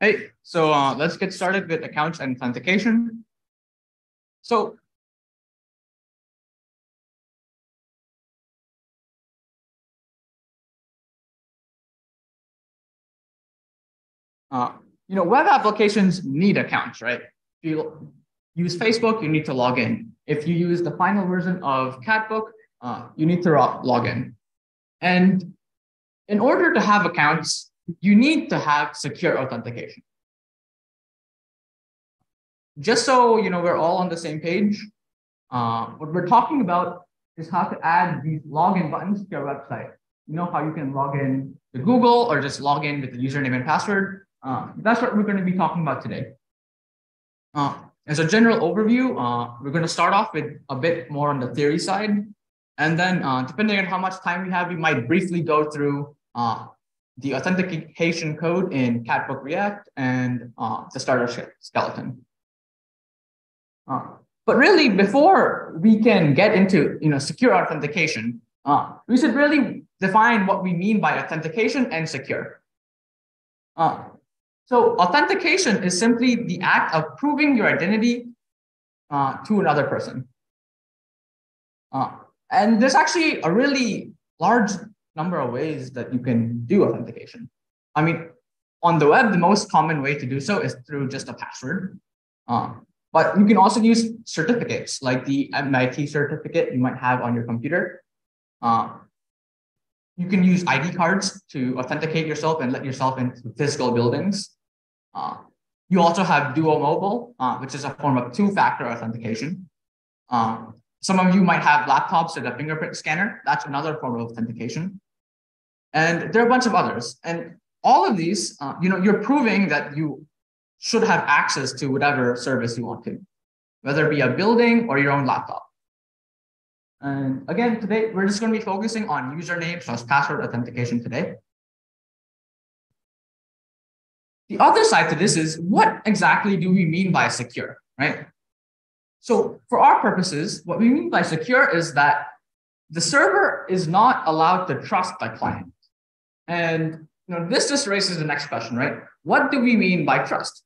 Hey, so uh, let's get started with accounts and authentication. So uh, you know, web applications need accounts, right? If you use Facebook, you need to log in. If you use the final version of Catbook, uh, you need to log in. And in order to have accounts, you need to have secure authentication. Just so you know, we're all on the same page. Uh, what we're talking about is how to add these login buttons to your website. You know how you can log in to Google or just log in with the username and password. Uh, that's what we're going to be talking about today. Uh, as a general overview, uh, we're going to start off with a bit more on the theory side. And then uh, depending on how much time we have, we might briefly go through uh, the authentication code in Catbook React and uh, the starter skeleton. Uh, but really, before we can get into you know secure authentication, uh, we should really define what we mean by authentication and secure. Uh, so authentication is simply the act of proving your identity uh, to another person. Uh, and there's actually a really large number of ways that you can do authentication. I mean, on the web, the most common way to do so is through just a password. Uh, but you can also use certificates like the MIT certificate you might have on your computer. Uh, you can use ID cards to authenticate yourself and let yourself into physical buildings. Uh, you also have Duo Mobile, uh, which is a form of two-factor authentication. Um, some of you might have laptops with a fingerprint scanner. That's another form of authentication. And there are a bunch of others. And all of these, uh, you know, you're proving that you should have access to whatever service you want to, whether it be a building or your own laptop. And again, today we're just going to be focusing on username plus password authentication today. The other side to this is what exactly do we mean by secure, right? So for our purposes, what we mean by secure is that the server is not allowed to trust the client. And you know, this just raises the next question, right? What do we mean by trust?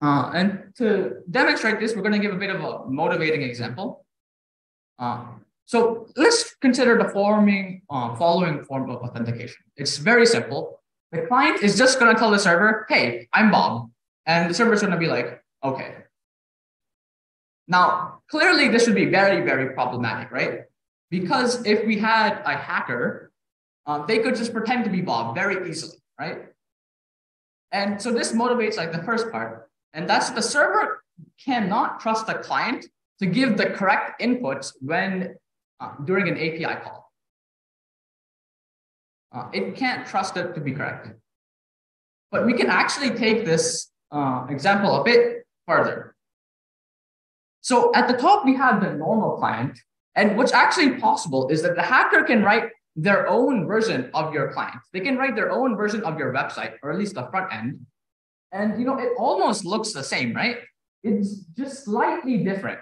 Uh, and to demonstrate this, we're going to give a bit of a motivating example. Uh, so let's consider the forming, uh, following form of authentication. It's very simple. The client is just going to tell the server, hey, I'm Bob. And the server is going to be like, okay. Now, clearly, this would be very, very problematic, right? Because if we had a hacker, uh, they could just pretend to be Bob very easily, right? And so this motivates like the first part. And that's the server cannot trust the client to give the correct inputs when uh, during an API call. Uh, it can't trust it to be correct. But we can actually take this uh, example a bit further. So at the top, we have the normal client. And what's actually possible is that the hacker can write their own version of your client. They can write their own version of your website, or at least the front end. And you know, it almost looks the same, right? It's just slightly different.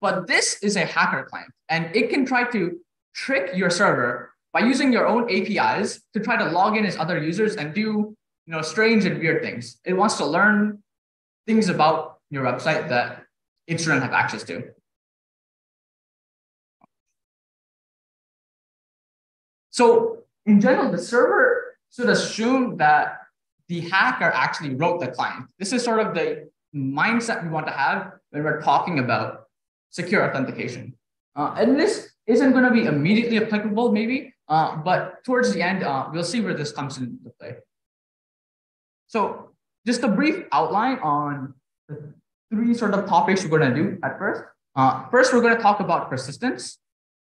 But this is a hacker client, and it can try to trick your server by using your own APIs to try to log in as other users and do you know strange and weird things. It wants to learn things about your website that it shouldn't have access to. So in general, the server should assume that the hacker actually wrote the client. This is sort of the mindset we want to have when we're talking about secure authentication. Uh, and this isn't going to be immediately applicable, maybe, uh, but towards the end, uh, we'll see where this comes into play. So just a brief outline on the three sort of topics we're going to do at first. Uh, first, we're going to talk about persistence.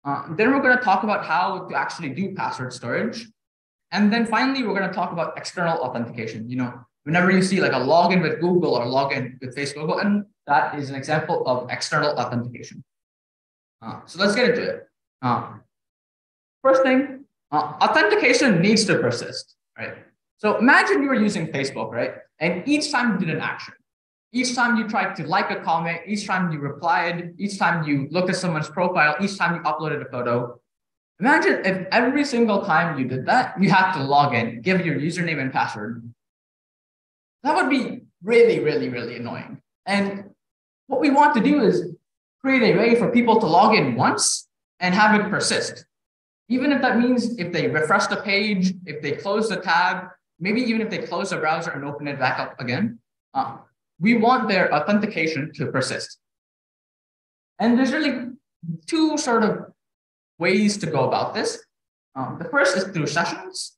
Uh, then we're going to talk about how to actually do password storage. And then finally, we're going to talk about external authentication. You know, whenever you see like a login with Google or login with Facebook, and that is an example of external authentication. Uh, so let's get into it. Uh, first thing, uh, authentication needs to persist, right? So imagine you were using Facebook, right? And each time you did an action, each time you tried to like a comment, each time you replied, each time you looked at someone's profile, each time you uploaded a photo. Imagine if every single time you did that, you had to log in, give your username and password. That would be really, really, really annoying. And what we want to do is create a way for people to log in once and have it persist. Even if that means if they refresh the page, if they close the tab, maybe even if they close the browser and open it back up again, uh, we want their authentication to persist. And there's really two sort of ways to go about this. Um, the first is through sessions,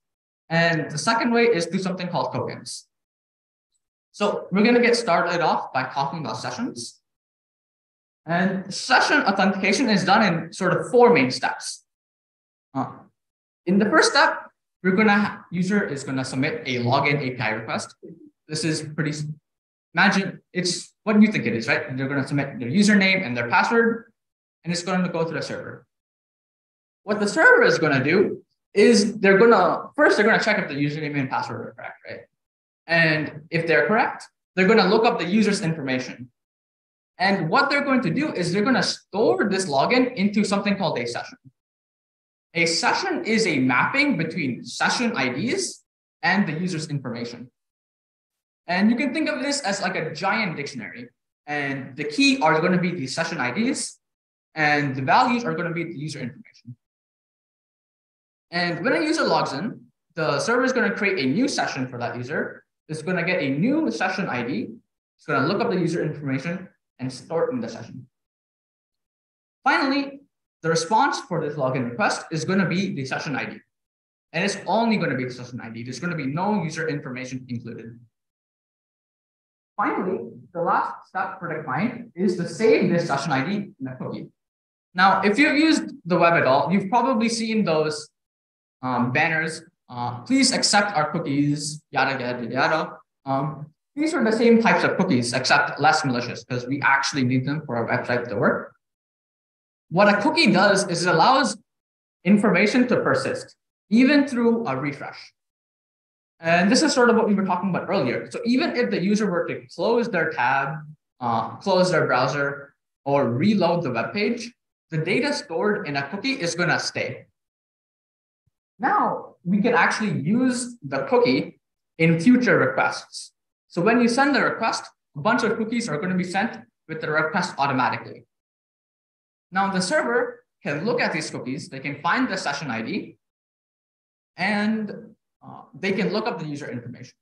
and the second way is through something called tokens. So we're going to get started off by talking about sessions. And session authentication is done in sort of four main steps. Uh, in the first step, we're gonna user is gonna submit a login API request. This is pretty imagine it's what you think it is, right? They're gonna submit their username and their password, and it's going to go to the server. What the server is gonna do is they're gonna first they're gonna check if the username and password are correct, right? And if they're correct, they're gonna look up the user's information. And what they're going to do is they're going to store this login into something called a session. A session is a mapping between session IDs and the user's information. And you can think of this as like a giant dictionary. And the key are going to be the session IDs, and the values are going to be the user information. And when a user logs in, the server is going to create a new session for that user. It's going to get a new session ID. It's going to look up the user information and store in the session. Finally, the response for this login request is going to be the session ID. And it's only going to be the session ID. There's going to be no user information included. Finally, the last step for the client is to save this session ID in a cookie. Now, if you've used the web at all, you've probably seen those um, banners. Uh, please accept our cookies, yada, yada, yada. Um, these are the same types of cookies, except less malicious because we actually need them for our website to work. What a cookie does is it allows information to persist, even through a refresh. And this is sort of what we were talking about earlier. So even if the user were to close their tab, uh, close their browser, or reload the web page, the data stored in a cookie is going to stay. Now, we can actually use the cookie in future requests. So when you send the request, a bunch of cookies are going to be sent with the request automatically. Now the server can look at these cookies, they can find the session ID, and uh, they can look up the user information.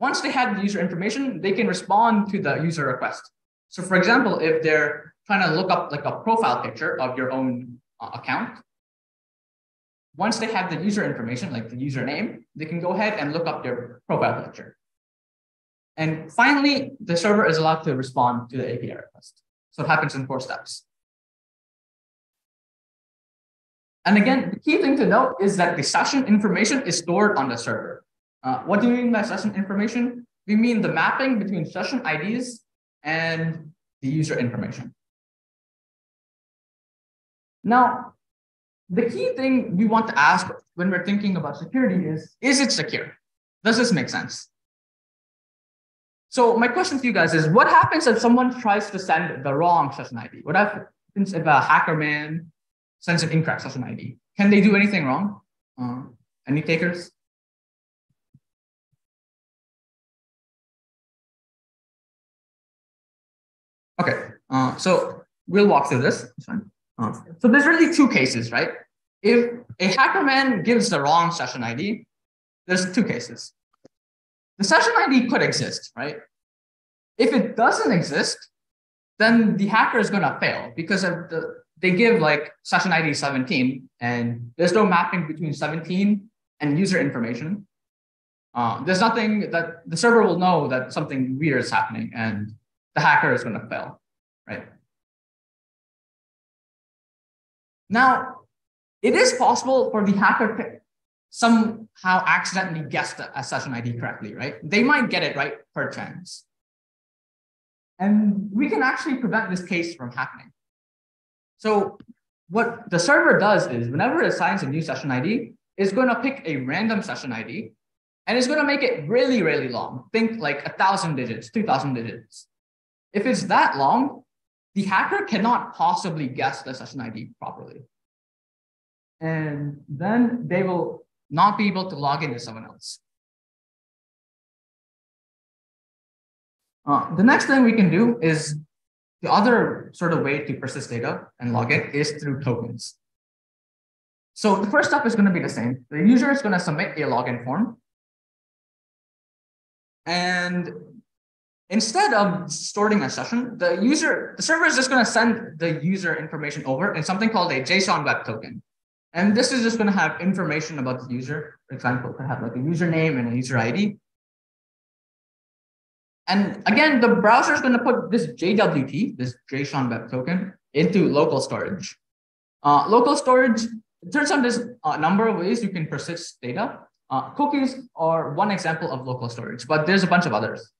Once they have the user information, they can respond to the user request. So for example, if they're trying to look up like a profile picture of your own uh, account, once they have the user information, like the username, they can go ahead and look up their profile picture. And finally, the server is allowed to respond to the API request. So it happens in four steps. And again, the key thing to note is that the session information is stored on the server. Uh, what do we mean by session information? We mean the mapping between session IDs and the user information. Now, the key thing we want to ask when we're thinking about security is, is it secure? Does this make sense? So my question to you guys is, what happens if someone tries to send the wrong session ID? What happens if a hacker man sends an incorrect session ID? Can they do anything wrong? Uh, any takers? Okay, uh, so we'll walk through this. Uh, so there's really two cases, right? If a hacker man gives the wrong session ID, there's two cases. The session ID could exist, right? If it doesn't exist, then the hacker is going to fail because of the, they give like session ID 17 and there's no mapping between 17 and user information. Uh, there's nothing that the server will know that something weird is happening and the hacker is going to fail, right? Now, it is possible for the hacker to somehow accidentally guess the session ID correctly, right? They might get it right per chance. And we can actually prevent this case from happening. So what the server does is whenever it assigns a new session ID, it's going to pick a random session ID and it's going to make it really, really long. Think like a thousand digits, 2000 digits. If it's that long, the hacker cannot possibly guess the session ID properly. And then they will not be able to log into someone else. Uh, the next thing we can do is the other sort of way to persist data and log it is through tokens. So the first step is going to be the same. The user is going to submit a login form. And instead of storing a session, the user, the server is just going to send the user information over in something called a JSON web token. And this is just going to have information about the user. For example, it could have like a username and a user ID. And again, the browser is going to put this JWT, this JSON web token, into local storage. Uh, local storage, turns out there's a number of ways you can persist data. Uh, cookies are one example of local storage, but there's a bunch of others.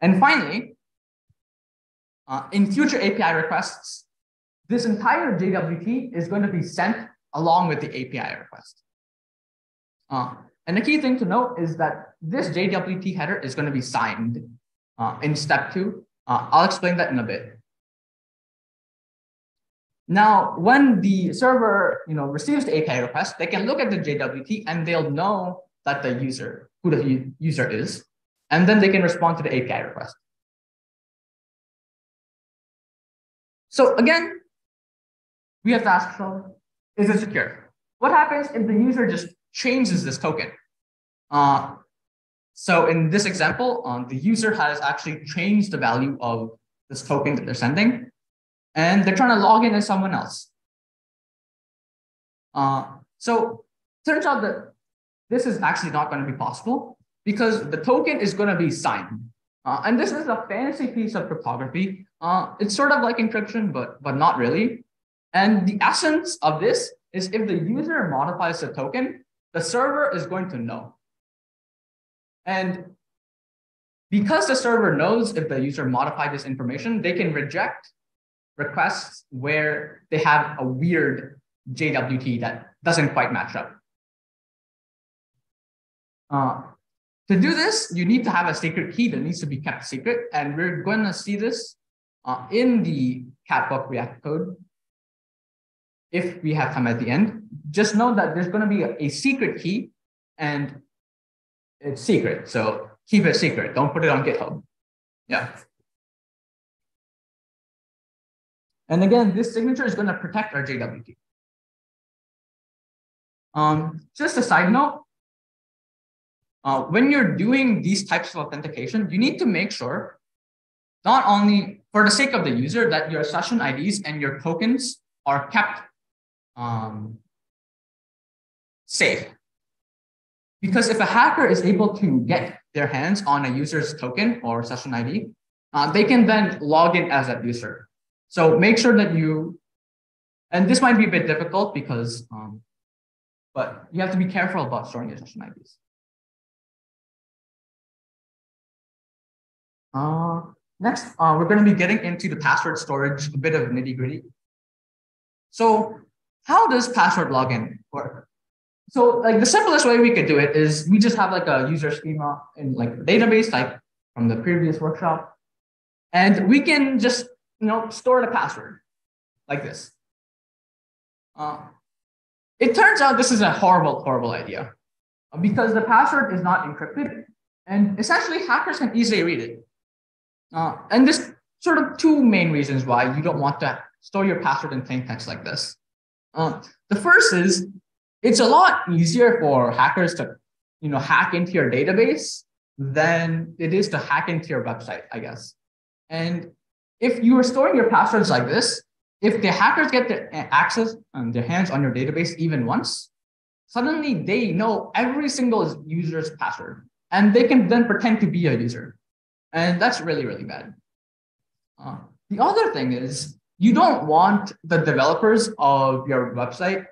And finally, uh, in future API requests, this entire JWT is going to be sent along with the API request. Uh, and the key thing to note is that this JWT header is going to be signed uh, in step two. Uh, I'll explain that in a bit. Now, when the server you know, receives the API request, they can look at the JWT and they'll know that the user, who the user is, and then they can respond to the API request. So again, we have to ask ourselves, is it secure? What happens if the user just changes this token? Uh, so in this example, um, the user has actually changed the value of this token that they're sending, and they're trying to log in as someone else. Uh, so turns out that this is actually not going to be possible because the token is going to be signed. Uh, and this is a fancy piece of cryptography. Uh, it's sort of like encryption, but, but not really. And the essence of this is if the user modifies the token, the server is going to know. And because the server knows if the user modified this information, they can reject requests where they have a weird JWT that doesn't quite match up. Uh, to do this, you need to have a secret key that needs to be kept secret. And we're going to see this uh, in the Catbook React code if we have time at the end. Just know that there's going to be a, a secret key and it's secret. So keep it secret. Don't put it on GitHub. Yeah. And again, this signature is going to protect our JWT. Um, just a side note, uh, when you're doing these types of authentication, you need to make sure not only for the sake of the user that your session IDs and your tokens are kept um, safe. Because if a hacker is able to get their hands on a user's token or session ID, uh, they can then log in as that user. So make sure that you, and this might be a bit difficult because, um, but you have to be careful about storing your session IDs. Uh, next, uh, we're going to be getting into the password storage, a bit of nitty gritty. So how does password login work? So like the simplest way we could do it is we just have like a user schema in like the database, like from the previous workshop. And we can just, you know, store the password like this. Uh, it turns out this is a horrible, horrible idea because the password is not encrypted and essentially hackers can easily read it. Uh, and there's sort of two main reasons why you don't want to store your password in plain text like this. Uh, the first is it's a lot easier for hackers to you know, hack into your database than it is to hack into your website, I guess. And if you are storing your passwords like this, if the hackers get their access and their hands on your database even once, suddenly they know every single user's password and they can then pretend to be a user. And that's really, really bad. Uh, the other thing is you don't want the developers of your website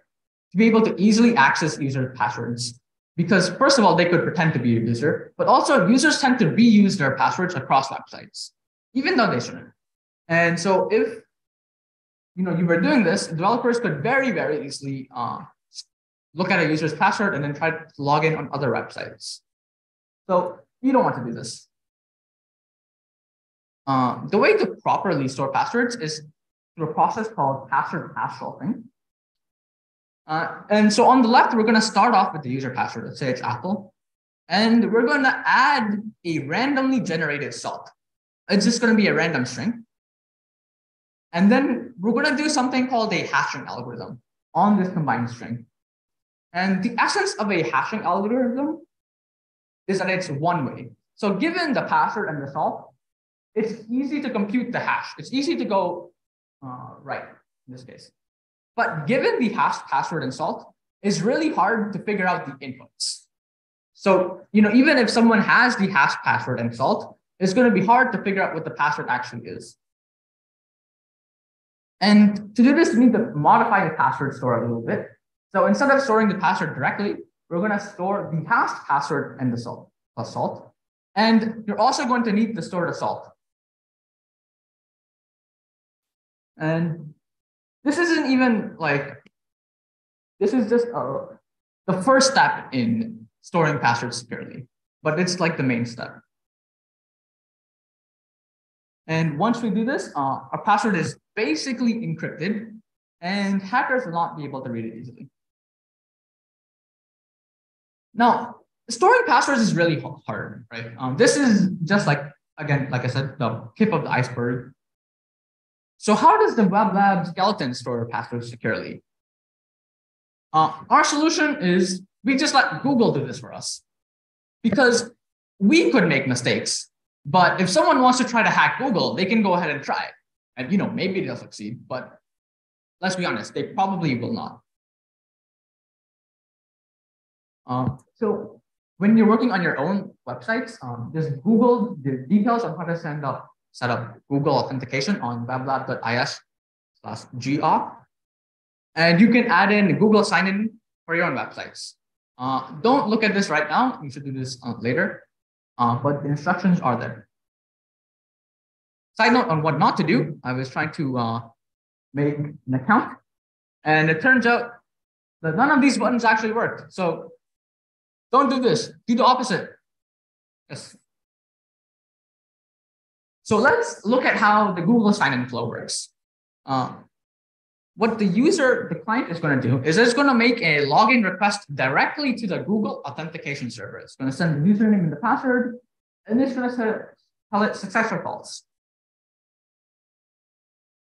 to be able to easily access user passwords. Because first of all, they could pretend to be a user, but also users tend to reuse their passwords across websites, even though they shouldn't. And so if you know you were doing this, developers could very, very easily uh, look at a user's password and then try to log in on other websites. So you don't want to do this. Uh, the way to properly store passwords is through a process called password hash swapping. Uh, and so on the left, we're going to start off with the user password. Let's say it's Apple. And we're going to add a randomly generated salt. It's just going to be a random string. And then we're going to do something called a hashing algorithm on this combined string. And the essence of a hashing algorithm is that it's one way. So given the password and the salt, it's easy to compute the hash. It's easy to go uh, right in this case. But given the hash password and salt, it's really hard to figure out the inputs. So, you know, even if someone has the hash password and salt, it's going to be hard to figure out what the password actually is. And to do this, we need to modify the password store a little bit. So instead of storing the password directly, we're going to store the hash password and the salt, plus salt. And you're also going to need to store the salt. And this isn't even like, this is just uh, the first step in storing passwords securely, but it's like the main step. And once we do this, uh, our password is basically encrypted and hackers will not be able to read it easily. Now, storing passwords is really hard, right? Um, this is just like, again, like I said, the tip of the iceberg. So how does the web lab skeleton store passwords securely? Uh, our solution is we just let Google do this for us because we could make mistakes. But if someone wants to try to hack Google, they can go ahead and try. And you know, maybe they'll succeed, but let's be honest, they probably will not. Uh, so when you're working on your own websites, um, just Google the details of how to send up, set up Google authentication on weblab.is slash gauth. And you can add in Google sign-in for your own websites. Uh, don't look at this right now. You should do this uh, later. Uh, but the instructions are there. Side note on what not to do, I was trying to uh, make an account, and it turns out that none of these buttons actually worked. So don't do this. Do the opposite. Yes. So let's look at how the Google sign-in flow works. Uh, what the user, the client is going to do is it's going to make a login request directly to the Google authentication server. It's going to send the username and the password, and it's going to tell it success or false.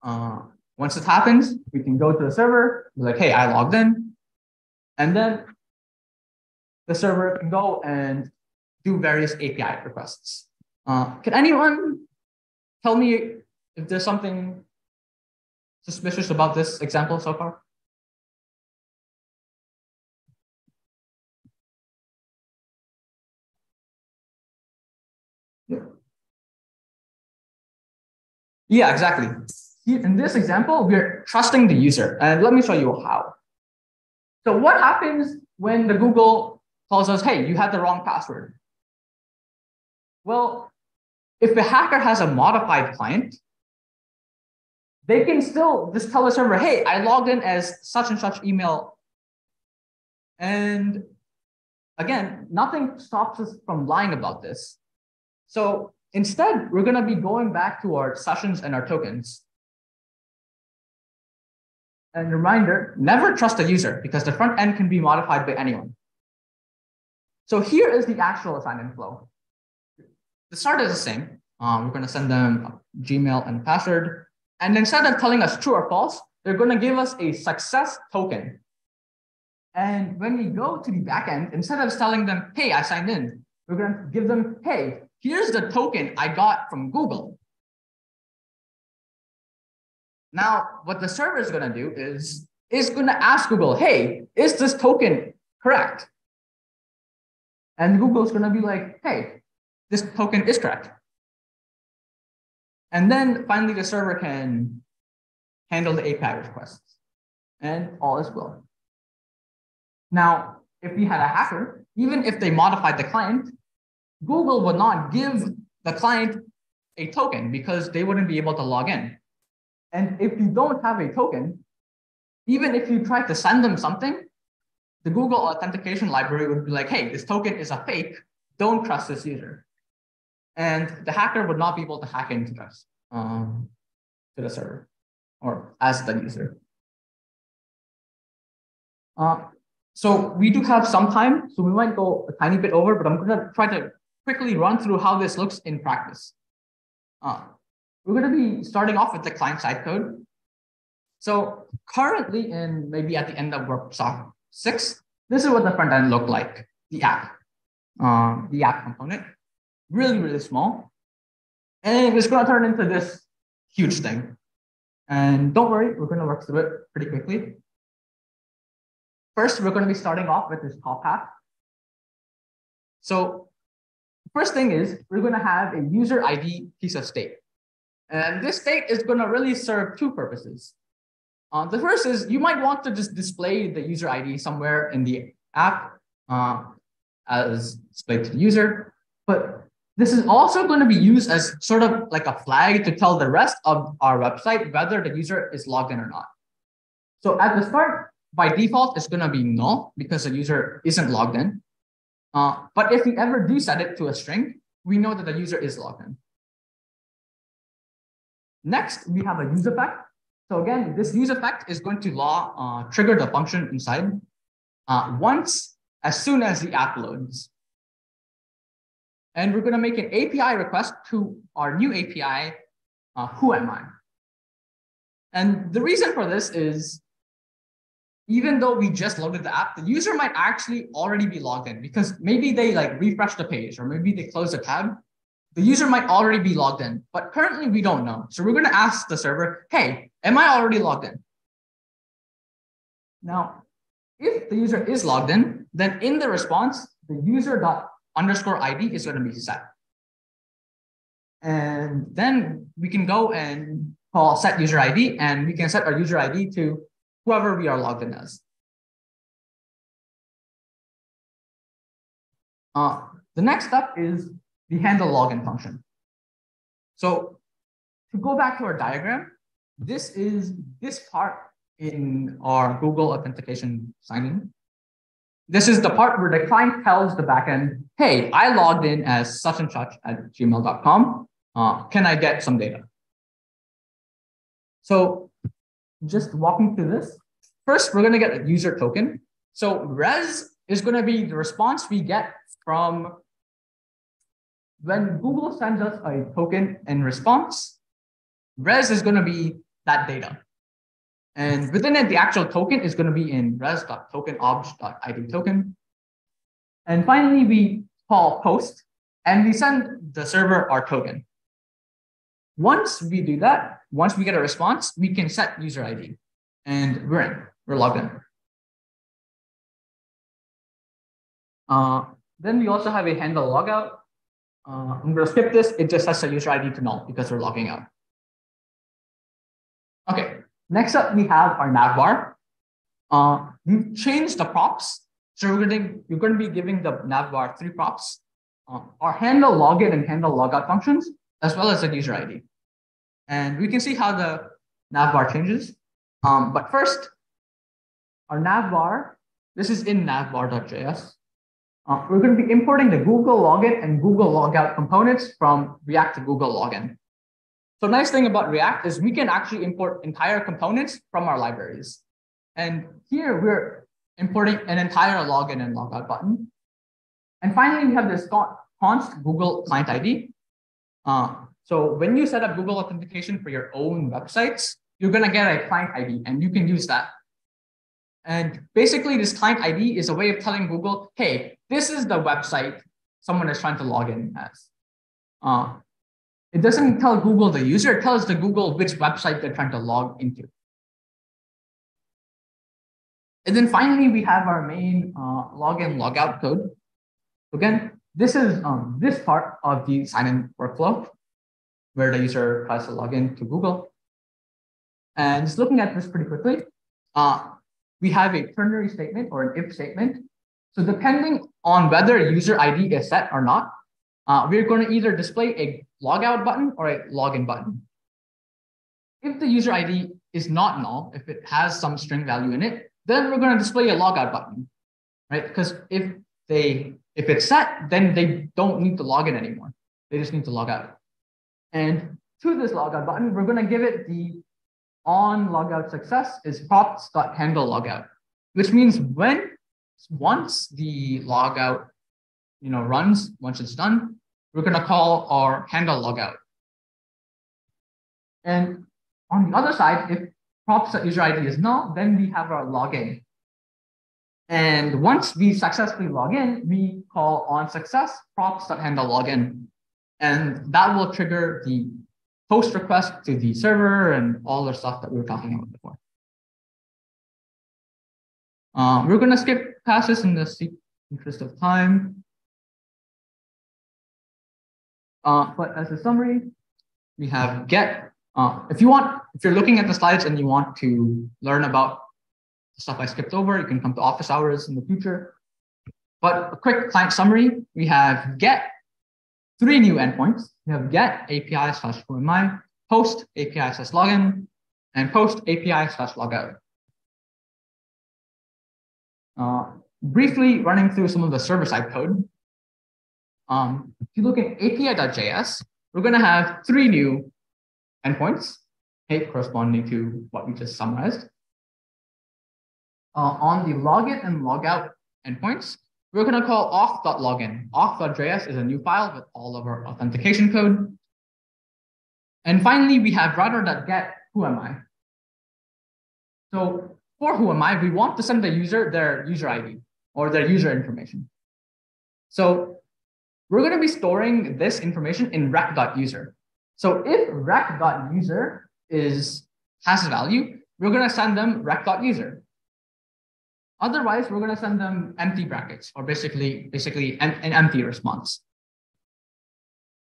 Uh, once it happens, we can go to the server, be like, hey, I logged in. And then the server can go and do various API requests. Uh, can anyone tell me if there's something suspicious about this example so far? Yeah, yeah exactly. In this example, we're trusting the user. And let me show you how. So what happens when the Google tells us, hey, you had the wrong password. Well, if the hacker has a modified client, they can still just tell the server, hey, I logged in as such and such email. And again, nothing stops us from lying about this. So instead, we're going to be going back to our sessions and our tokens. And reminder, never trust a user because the front end can be modified by anyone. So here is the actual assignment flow. The start is the same. Um, we're going to send them Gmail and password. And instead of telling us true or false, they're going to give us a success token. And when we go to the backend, instead of telling them, hey, I signed in, we're going to give them, hey, here's the token I got from Google. Now, what the server is going to do is, is going to ask Google, hey, is this token correct? And Google's going to be like, hey, this token is correct. And then finally, the server can handle the API requests and all is well. Now, if we had a hacker, even if they modified the client, Google would not give the client a token because they wouldn't be able to log in. And if you don't have a token, even if you try to send them something, the Google authentication library would be like, hey, this token is a fake. Don't trust this user. And the hacker would not be able to hack into this um, to the server or as the user. Uh, so we do have some time, so we might go a tiny bit over, but I'm gonna try to quickly run through how this looks in practice. Uh, we're gonna be starting off with the client side code. So currently, in maybe at the end of workshop six, this is what the front end looked like, the app, um, the app component, really, really small. And it's gonna turn into this huge thing. And don't worry, we're gonna work through it pretty quickly. First, we're gonna be starting off with this top half. So first thing is we're gonna have a user ID piece of state. And this state is gonna really serve two purposes. Uh, the first is you might want to just display the user ID somewhere in the app uh, as displayed to the user, but this is also going to be used as sort of like a flag to tell the rest of our website whether the user is logged in or not. So at the start, by default, it's going to be null because the user isn't logged in. Uh, but if we ever do set it to a string, we know that the user is logged in. Next, we have a use effect. So again, this use effect is going to law uh, trigger the function inside uh, once as soon as the app loads. And we're going to make an API request to our new API, uh, who am I? And the reason for this is even though we just loaded the app, the user might actually already be logged in because maybe they like refresh the page or maybe they close the tab the user might already be logged in, but currently we don't know. So we're going to ask the server, hey, am I already logged in? Now, if the user is logged in, then in the response, the user dot underscore ID is going to be set. And then we can go and call set user ID, and we can set our user ID to whoever we are logged in as. Uh, the next step is the handle login function. So to go back to our diagram, this is this part in our Google authentication sign-in. This is the part where the client tells the backend, hey, I logged in as such and such at gmail.com. Uh, can I get some data? So just walking through this, first we're going to get a user token. So res is going to be the response we get from when Google sends us a token in response, res is going to be that data. And within it, the actual token is going to be in res.tokenobj.id token. And finally, we call post and we send the server our token. Once we do that, once we get a response, we can set user ID and we're in, we're logged in. Uh, then we also have a handle logout uh, I'm going to skip this. It just sets the user ID to null because we're logging out. Okay, next up, we have our navbar. Uh, we've changed the props. So we're going you're going to be giving the navbar three props. Uh, our handle login and handle logout functions, as well as the user ID. And we can see how the navbar changes. Um, but first, our navbar, this is in navbar.js. Uh, we're going to be importing the Google login and Google logout components from React to Google login. So nice thing about React is we can actually import entire components from our libraries. And here we're importing an entire login and logout button. And finally, we have this const Google client ID. Uh, so when you set up Google authentication for your own websites, you're going to get a client ID and you can use that and basically, this client ID is a way of telling Google, hey, this is the website someone is trying to log in as. Uh, it doesn't tell Google the user, it tells the Google which website they're trying to log into. And then finally, we have our main uh, login logout code. Again, this is um, this part of the sign-in workflow where the user tries to log in to Google. And just looking at this pretty quickly, uh, we have a ternary statement or an if statement. So depending on whether user ID is set or not, uh, we're going to either display a logout button or a login button. If the user ID is not null, if it has some string value in it, then we're going to display a logout button, right? Because if they if it's set, then they don't need to log in anymore. They just need to log out. And to this logout button, we're going to give it the on logout success is props.handle logout, which means when once the logout, you know, runs, once it's done, we're going to call our handle logout. And on the other side, if props user ID is null, then we have our login. And once we successfully log in, we call on success props.handle login. And that will trigger the post request to the server and all the stuff that we were talking about before. Uh, we're going to skip past this in the interest of time. Uh, but as a summary, we have get. Uh, if you want, if you're looking at the slides and you want to learn about the stuff I skipped over, you can come to office hours in the future. But a quick client summary, we have get three new endpoints. We have get API slash whoami, post API slash login, and post API slash logout. Uh, briefly running through some of the server-side code. Um, if you look at API.js, we're going to have three new endpoints, okay, corresponding to what we just summarized. Uh, on the login and logout endpoints, we're going to call auth.login. Auth.js is a new file with all of our authentication code. And finally, we have router.get who am I. So for who am I, we want to send the user their user ID or their user information. So we're going to be storing this information in req.user. So if req.user is has a value, we're going to send them req.user. Otherwise, we're going to send them empty brackets or basically basically an, an empty response.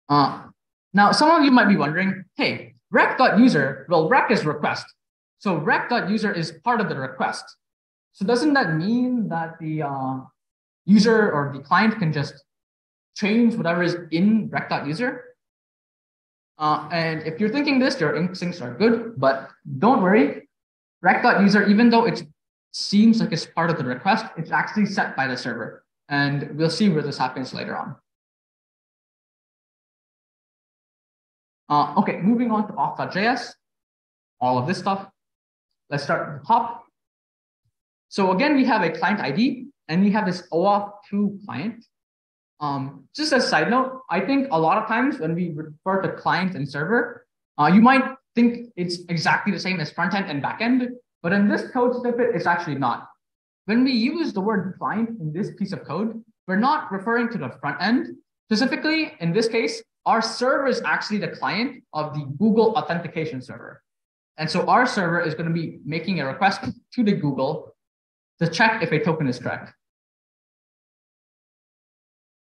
Uh, now, some of you might be wondering, hey, req.user, well, rec is request. So req.user is part of the request. So doesn't that mean that the uh, user or the client can just change whatever is in req.user? Uh, and if you're thinking this, your instincts are good, but don't worry. Req.user, even though it seems like it's part of the request, it's actually set by the server. And we'll see where this happens later on. Uh, okay, moving on to auth.js, all of this stuff. Let's start at the top. So again, we have a client ID and we have this OAuth2 client. Um, just a side note, I think a lot of times when we refer to client and server, uh, you might think it's exactly the same as front end and back end, but in this code snippet, it's actually not. When we use the word client in this piece of code, we're not referring to the front end. Specifically, in this case, our server is actually the client of the Google authentication server. And so our server is going to be making a request to the Google to check if a token is correct.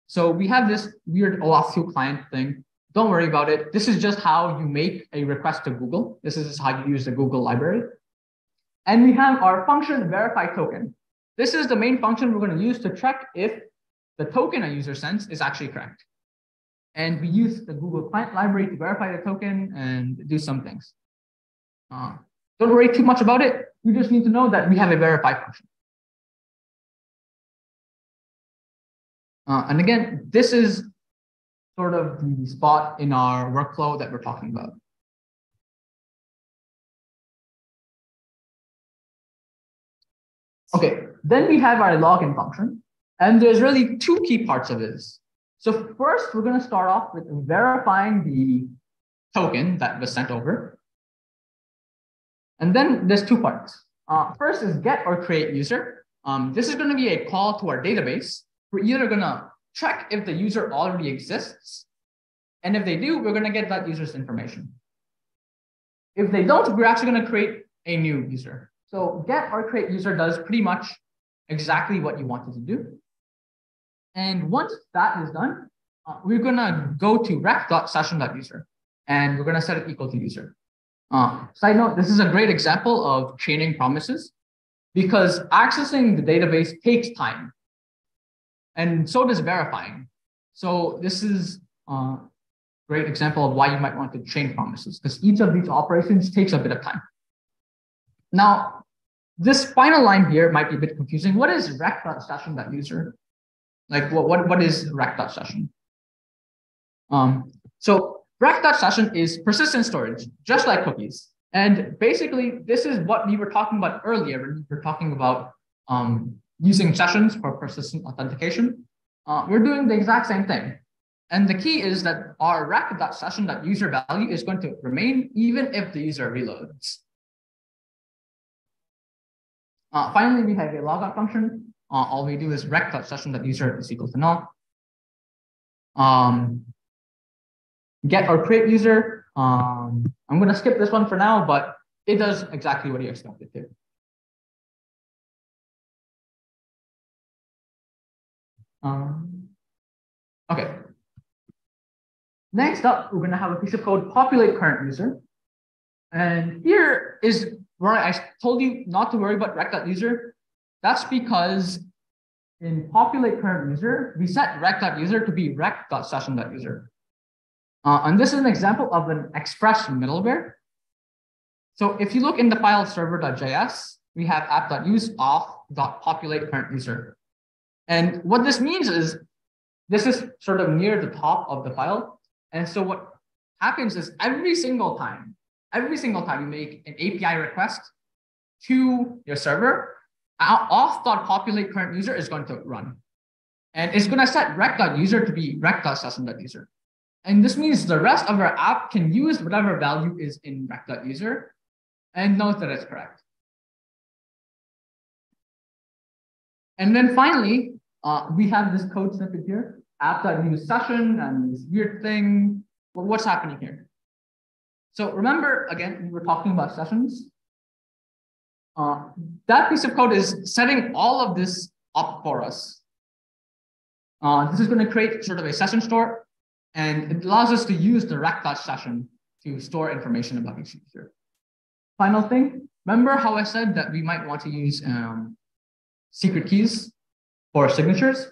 So we have this weird OAuth2 client thing. Don't worry about it. This is just how you make a request to Google. This is how you use the Google library. And we have our function verify token. This is the main function we're going to use to check if the token a user sends is actually correct. And we use the Google client library to verify the token and do some things. Uh, don't worry too much about it. You just need to know that we have a verify function. Uh, and again, this is sort of the spot in our workflow that we're talking about. Okay, then we have our login function. And there's really two key parts of this. So first, we're going to start off with verifying the token that was sent over. And then there's two parts. Uh, first is get or create user. Um, this is going to be a call to our database. We're either going to check if the user already exists. And if they do, we're going to get that user's information. If they don't, we're actually going to create a new user. So get or create user does pretty much exactly what you wanted to do. And once that is done, uh, we're going to go to req.session.user and we're going to set it equal to user. Uh, side note, this is a great example of chaining promises because accessing the database takes time and so does verifying. So this is a great example of why you might want to chain promises because each of these operations takes a bit of time. Now, this final line here might be a bit confusing. What is req.session.user? Like what, what, what is rec.session? Um, so Req.session is persistent storage, just like cookies. And basically, this is what we were talking about earlier when we were talking about um, using sessions for persistent authentication, uh, we're doing the exact same thing. And the key is that our req.session.user value is going to remain even if the user reloads. Uh, finally, we have a logout function. Uh, all we do is req.session.user is equal to null. Um, get or create user. Um, I'm going to skip this one for now, but it does exactly what you expect it to. Um, okay. Next up, we're going to have a piece of code populate current user. And here is where I told you not to worry about req.user. That's because in populate current user, we set req.user to be req.session.user. Uh, and this is an example of an express middleware. So if you look in the file server.js, we have app.use auth.populate current user. And what this means is this is sort of near the top of the file. And so what happens is every single time, every single time you make an API request to your server, auth.populate current user is going to run. And it's going to set req.user to be req.session.user. And this means the rest of our app can use whatever value is in req.user and knows that it's correct. And then finally, uh, we have this code snippet here, app.use session and this weird thing. Well, what's happening here? So remember, again, we were talking about sessions. Uh, that piece of code is setting all of this up for us. Uh, this is going to create sort of a session store, and it allows us to use the req.session to store information about each user. Final thing, remember how I said that we might want to use um, secret keys for signatures?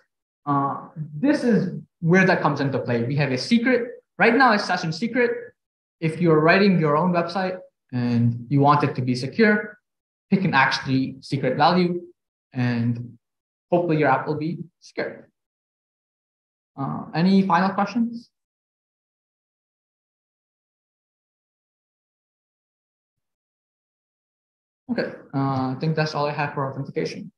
Uh, this is where that comes into play. We have a secret, right now it's session secret. If you're writing your own website and you want it to be secure, pick an actually secret value and hopefully your app will be secure. Uh, any final questions? Okay, uh, I think that's all I have for authentication.